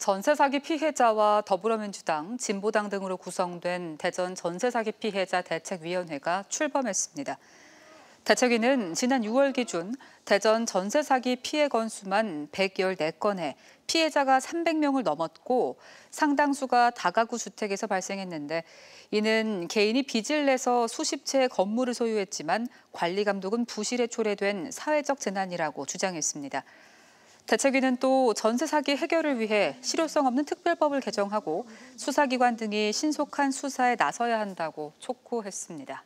전세 사기 피해자와 더불어민주당, 진보당 등으로 구성된 대전 전세 사기 피해자 대책위원회가 출범했습니다. 대책위는 지난 6월 기준 대전 전세 사기 피해 건수만 114건에 피해자가 300명을 넘었고 상당수가 다가구 주택에서 발생했는데 이는 개인이 빚을 내서 수십 채의 건물을 소유했지만 관리 감독은 부실에 초래된 사회적 재난이라고 주장했습니다. 대책위는 또 전세 사기 해결을 위해 실효성 없는 특별법을 개정하고 수사기관 등이 신속한 수사에 나서야 한다고 촉구했습니다.